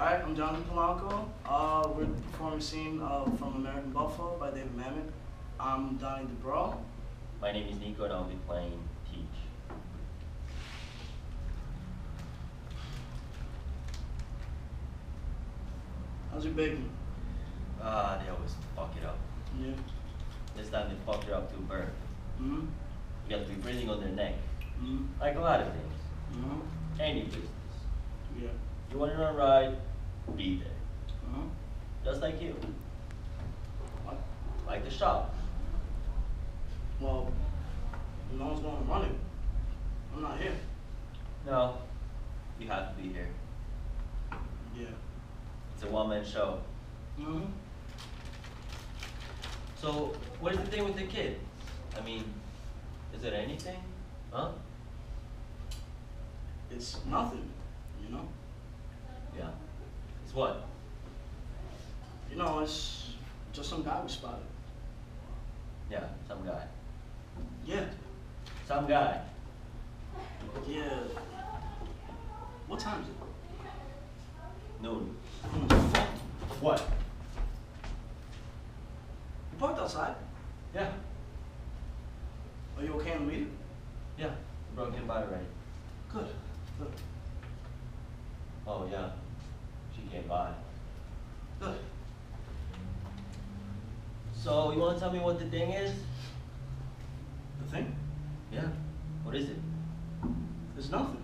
Alright, I'm Jonathan Polanco. Uh, we're performing a scene uh, from American Buffalo by David Mamet. I'm Donny Dubrow. My name is Nico and I'll be playing Teach. How's your bacon? Ah, they always fuck it up. Yeah. This time they fucked it up too burn. Mm-hmm. You got to be breathing on their neck. Mm-hmm. Like a lot of things. Mm-hmm. Any business. Yeah. You want to run right, be there. Uh-huh. Just like you. What? Like the shop. Well, no one's going to run it. I'm not here. No, you have to be here. Yeah. It's a one-man show. Mm-hmm. So, what is the thing with the kid? I mean, is it anything? Huh? It's nothing, you know? Yeah. It's what? You know, it's just some guy we spotted. Yeah, some guy. Yeah. Some guy. Yeah. What time is it? Noon. Hmm. What? You parked outside. Yeah. Are you okay in the meeting? Yeah. You broke in by already. Good. Good. Oh, yeah. She came by. Good. So, you want to tell me what the thing is? The thing? Yeah. What is it? It's nothing.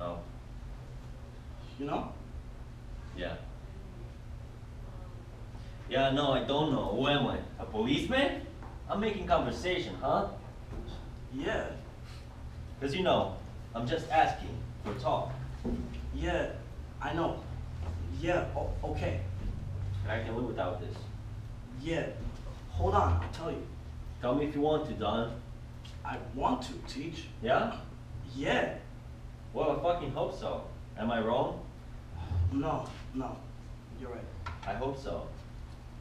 Oh, You know? yeah. Yeah, no, I don't know. Who am I? A policeman? I'm making conversation, huh? Yeah. Because you know, I'm just asking for talk. Yeah. I know. Yeah. O- okay. And I can live without this. Yeah. Hold on. I'll tell you. Tell me if you want to, Don. I want to teach. Yeah? Yeah. Well, I fucking hope so. Am I wrong? No. No. You're right. I hope so.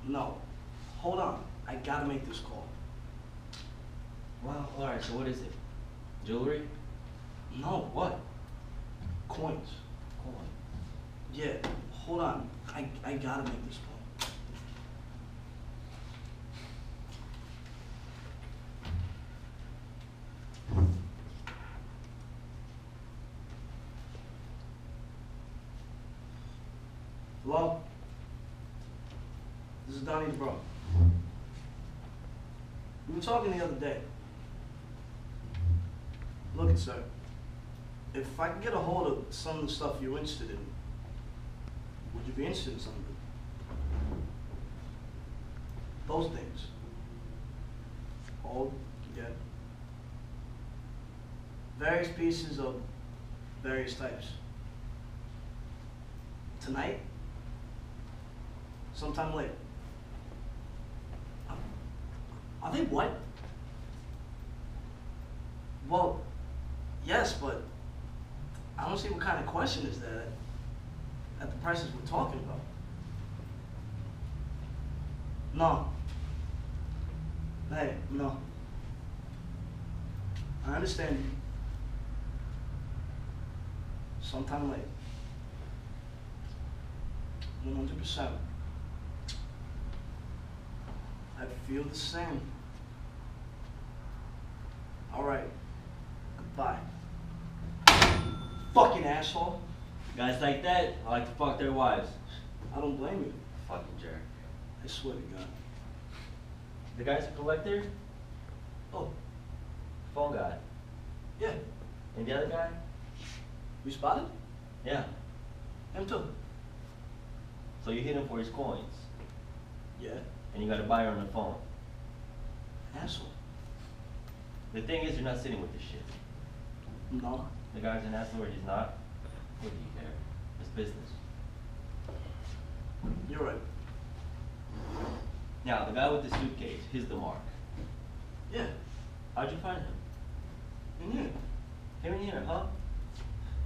No. Hold on. I gotta make this call. Well, alright, so what is it? Jewelry? No. What? Coins. Coin. Yeah. Hold on. I I gotta make this call. Hello? This is Donnie's bro. We were talking the other day. Look, sir. If I could get a hold of some of the stuff you're interested in, would you be interested in some of it? Those things. Old, yeah. Various pieces of various types. Tonight? Sometime later. Are they what? Well, yes, but I don't see what kind of question is that at the prices we're talking about. No. Hey, no. I understand you. Sometime hundred percent. I feel the same. All right. Goodbye. Fucking asshole. Guys like that, I like to fuck their wives. I don't blame you. Fucking jerk. I swear to God. The guy's a collector? Oh, Phone guy. yeah. And the other guy? We spotted? Yeah. Him too. So you hit him for his coins. Yeah. And you got a buyer on the phone. Asshole. The thing is, you're not sitting with this shit. No. The guy's an asshole or he's not. What do you care? It's business. You're right. Now, the guy with the suitcase, he's the mark. Yeah. How'd you find him? In here. Him in here, huh?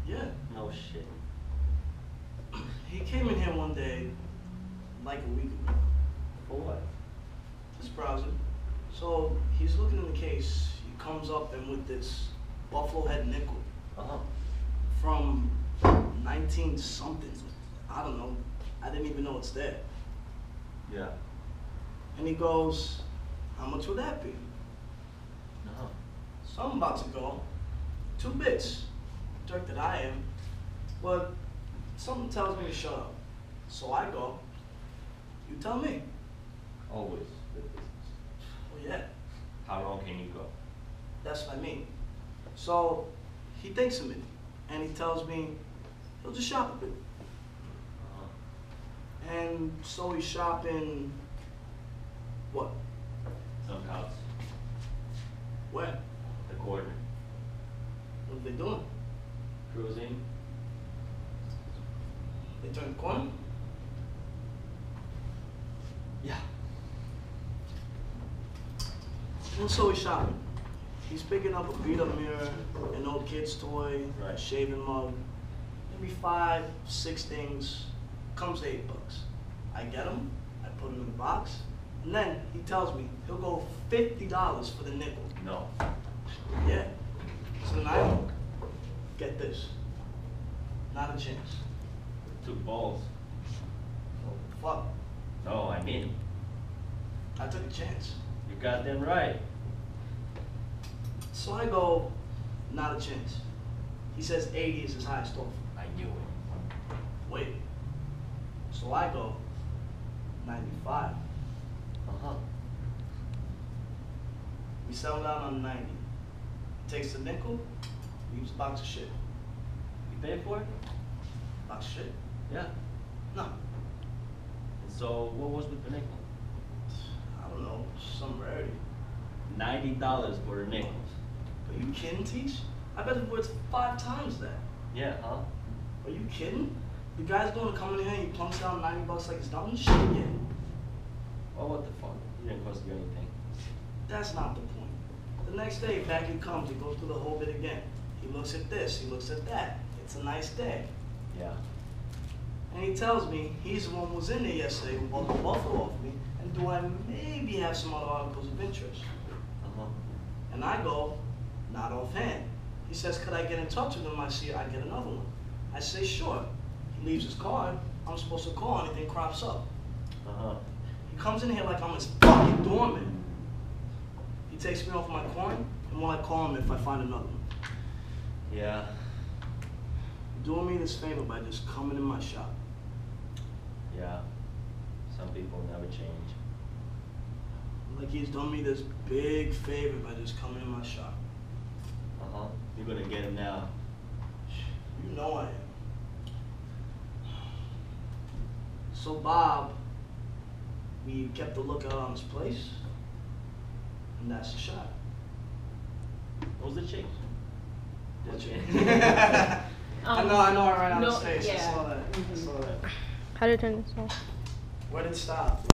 Yeah. No shit. He came in here one day, like a week ago, For what? just browsing. So he's looking in the case. He comes up and with this buffalo head nickel Uh huh. from nineteen something. I don't know. I didn't even know it's there. Yeah. And he goes, how much would that be? No. So I'm about to go. Two bits. Jerk that I am. But something tells me to shut up. So I go. You tell me. Always. Well, yeah, How long can you go? that's what I mean. So he thinks a it. And he tells me he'll just shop a bit. Uh-huh. And so he's shopping. What? Some house. Where? The corner. What are they doing? Cruising. They turn the corner? Yeah. And so he's shopping. He's picking up a beat up mirror, an old kid's toy, a Right. shaving mug, maybe five, six things. Comes to eight bucks. I get them, I put them in the box, and then he tells me he'll go fifty dollars for the nickel. No. Yeah. So then I get this. Not a chance. Took balls. Well, fuck. No, I mean, I took a chance. you got them right. So I go, not a chance. He says 80 is his highest offer. I knew it. Wait. So I go, 95. Uh-huh. We settle down on 90. Takes the nickel, leaves a box of shit. You paid for it? Box of shit? Yeah. No. And so what was with the nickel? I don't know, some rarity. Ninety dollars for a nickels. Are you kidding, Teach? I bet it's worth five times that. Yeah, huh? Are you kidding? The guy's gonna come in here and he plunks down 90 bucks like it's nothing? Shit, yeah. Well, what the fuck? It didn't cost you anything. That's not the point. The next day, back he comes, he goes through the whole bit again. He looks at this, he looks at that. It's a nice day. Yeah. And he tells me he's the one who was in there yesterday who bought the buffalo off me, and do I maybe have some other articles of interest? Uh-huh. And I go, not offhand. He says, could I get in touch with him? I see I get another one. I say, sure. He leaves his card. I'm supposed to call anything crops up. Uh-huh. He comes in here like I'm his fucking doorman. He takes me off my coin, and will I call him if I find another one? Yeah. doing me this favor by just coming in my shop. Yeah. Some people never change. Like he's done me this big favor by just coming in my shop. You're gonna get him now. You know I am. So Bob, we kept a lookout on his place, and that's the shot. What was the chick? The What chick. you- I know, I know, right on um, no, his face. I saw that. I saw that. Mm-hmm. How to turn this off? Where did it stop?